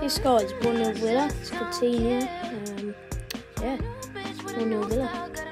He guy's 1 0 Villa. It's Coutinho. Um, yeah, 1 0 Villa.